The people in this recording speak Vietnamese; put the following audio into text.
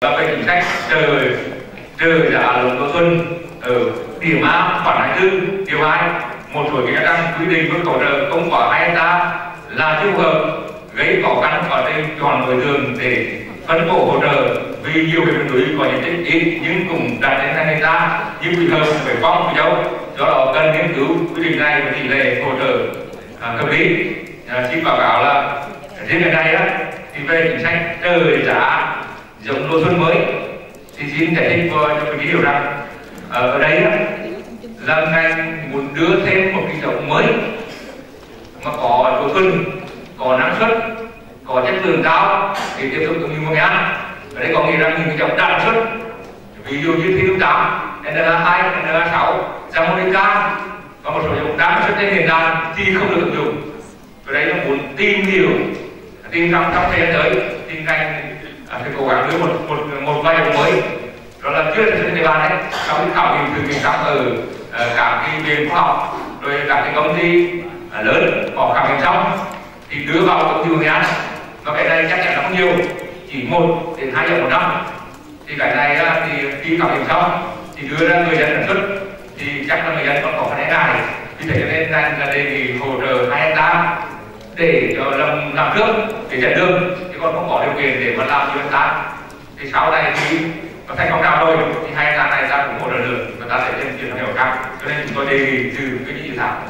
và bệnh chính sách trời trời giá lúa đầu xuân ở điểm A khoản 24 điều 2 một số cái đang quy định mức hỗ trợ không quá hai hecta là chưa hợp gây khó khăn ở đây chọn đối tượng để phân bổ hỗ trợ. Vì nhiều huyện núi có diện tích ít nhưng cũng đạt đến hai hecta nhưng vì hợp phải phong của dấu do đó cần nghiên cứu quy định này và tỷ lệ hỗ trợ à, hợp lý. À, xin báo cáo là riêng cái này á thì về chính sách trời giá dòng lúa xuân mới. Thì xin giải thích cho quý vị hiểu rằng ờ, ở đây á, là ngành muốn đưa thêm một cái giống mới mà có độ xuân có năng suất có chất lượng cao thì tiếp tục cũng như một ăn. Ở đây có nghĩa rằng những cái giống đạt suất. Ví dụ như thiếu tám NH2, NH6, Jamonica và một số giống đang xuất trên hiện đại thì không được ứng dụng. Ở đây là muốn tìm hiểu tìm trong trong thời gian tới thì ngành à, một một một vai mới. Đó là chưa trên địa bàn đấy trong cái khảo nghiệm thử nghiệm trong ở cả các cái viện khoa học rồi các cái công ty ờ, lớn có khảo nghiệm xong thì đưa vào công ty Hương An. Và cái này chắc chắn là không nhiều chỉ một đến hai triệu một năm. Thì cái này ờ, thì khi khảo nghiệm xong thì đưa ra người dân sản xuất thì chắc là người dân còn có phần e này vì thế cho nên là đề nghị hỗ trợ hai hecta để cho làm làm nước để chạy đường chứ còn không có điều kiện để mà làm như ta thì sau này thì nó thành công nào rồi thì hai tháng này ra cũng một lần được người ta sẽ thêm tiền nhiều khác cho nên chúng tôi đề nghị trừ cái dự thảo